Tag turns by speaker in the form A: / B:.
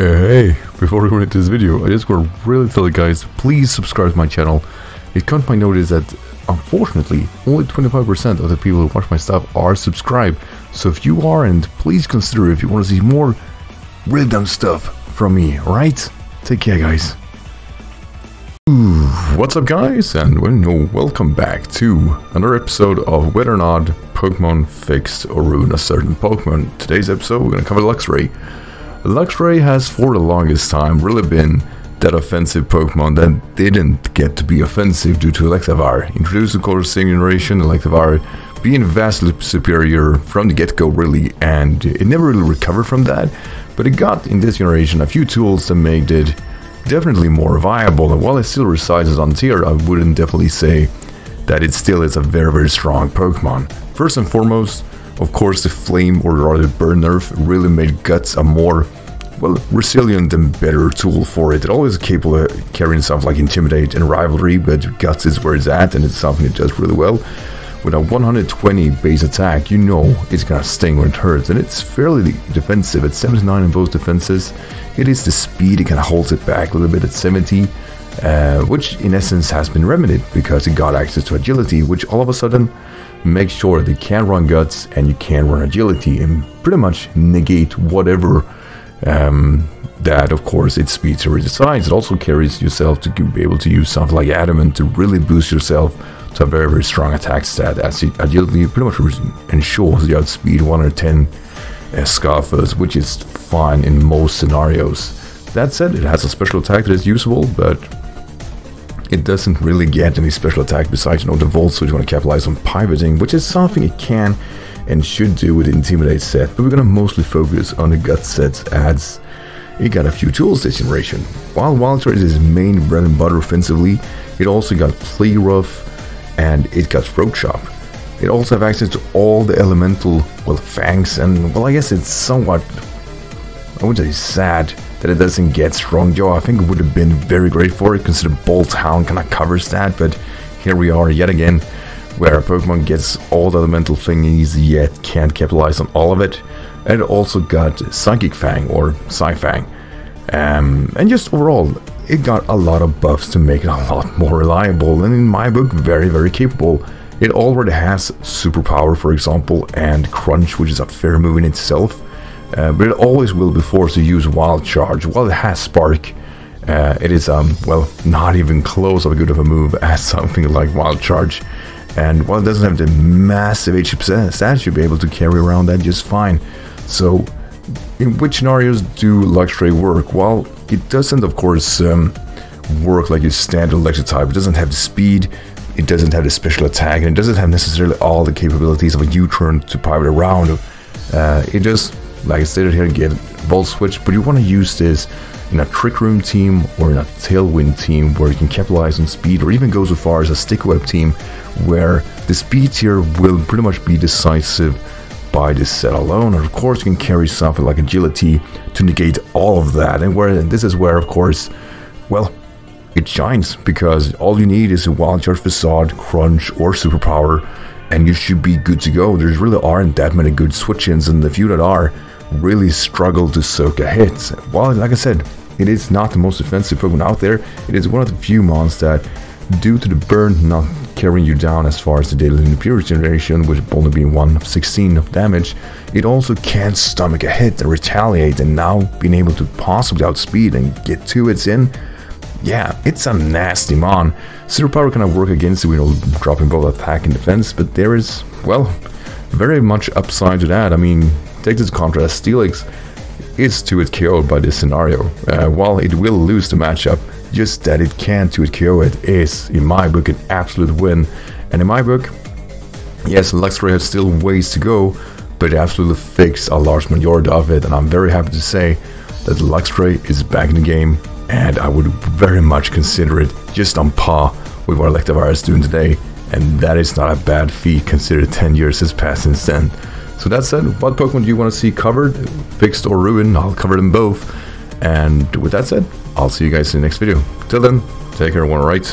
A: Uh, hey, before we go into this video, I just want to really tell you guys, please subscribe to my channel. It can't my notice that, unfortunately, only 25% of the people who watch my stuff are subscribed. So if you aren't, please consider if you want to see more really stuff from me, right? Take care, guys. Ooh, what's up, guys? And welcome back to another episode of whether or not Pokemon fixed or ruined a certain Pokemon. Today's episode, we're going to cover Luxray. Luxray has for the longest time really been that offensive Pokemon that didn't get to be offensive due to Electivire. Introduced of course same generation, Electivire being vastly superior from the get-go really and it never really recovered from that but it got in this generation a few tools that made it definitely more viable and while it still resides on tier I wouldn't definitely say that it still is a very very strong Pokemon. First and foremost of course, the flame or rather burn nerf really made Guts a more well, resilient and better tool for it. It always capable of carrying stuff like Intimidate and Rivalry, but Guts is where it's at and it's something it does really well. With a 120 base attack, you know it's gonna sting when it hurts, and it's fairly defensive at 79 in both defenses. It is the speed, it kind of holds it back a little bit at 70, uh, which in essence has been remedied because it got access to agility, which all of a sudden makes sure that you can run guts and you can run agility and pretty much negate whatever um, that of course its speeds already decides. It also carries yourself to be able to use something like adamant to really boost yourself to a very very strong attack stat as agility pretty much ensures you outspeed 110 uh, Scarfers, which is fine in most scenarios. That said, it has a special attack that is usable, but it doesn't really get any special attack besides you know the Volt Switch want to capitalize on pivoting, which is something it can and should do with the Intimidate set, but we're gonna mostly focus on the Gut sets as it got a few tools this generation. While Wild Charge is its main bread and butter offensively, it also got Play Rough and it got Throat Chop. It also have access to all the elemental, well, fangs, and well, I guess it's somewhat, I would say sad that it doesn't get Strong Jaw. I think it would have been very great for it, considering Boltund kind of covers that, but here we are yet again, where a Pokemon gets all the elemental thingies, yet can't capitalize on all of it. And also got Psychic Fang, or Psy-Fang. Um, and just overall, it got a lot of buffs to make it a lot more reliable, and in my book, very, very capable. It already has Superpower, for example, and Crunch, which is a fair move in itself. Uh, but it always will be forced to use Wild Charge. While it has Spark, uh, it is, um, well, not even close of a good of a move as something like Wild Charge. And while it doesn't have the massive HP stats, you'll be able to carry around that just fine. So, in which scenarios do Luxray work? Well, it doesn't, of course, um, work like your standard electric type. It doesn't have the speed, it doesn't have the special attack, and it doesn't have necessarily all the capabilities of a U-turn to pivot around. Uh, it just like I stated here, get Volt Switch, but you want to use this in a Trick Room team or in a Tailwind team where you can capitalize on speed or even go so far as a Sticky Web team where the speed tier will pretty much be decisive by this set alone. And of course, you can carry something like Agility to negate all of that. And where and this is where, of course, well, it shines because all you need is a Wild Charge Facade, Crunch, or Superpower, and you should be good to go. There really aren't that many good switch-ins, and the few that are, really struggle to soak a hit. While, like I said, it is not the most offensive Pokemon out there, it is one of the few mons that, due to the burn not carrying you down as far as the daily Imperial generation, with only being 1 of 16 of damage, it also can't stomach a hit and retaliate, and now being able to possibly outspeed and get two hits in, yeah, it's a nasty mon. Superpower of work against it, you know, dropping both attack and defense, but there is, well, very much upside to that. I mean, Take this contrast, Steelix is 2-hit KO'd by this scenario. Uh, while it will lose the matchup, just that it can 2-hit KO it is, in my book, an absolute win. And in my book, yes, Luxray has still ways to go, but it absolutely fixed a large majority of it, and I'm very happy to say that Luxray is back in the game, and I would very much consider it just on par with what Electivire is doing today, and that is not a bad feat considering 10 years has passed since then. So that said, what Pokemon do you want to see covered, fixed or ruined? I'll cover them both. And with that said, I'll see you guys in the next video. Till then, take care, one right.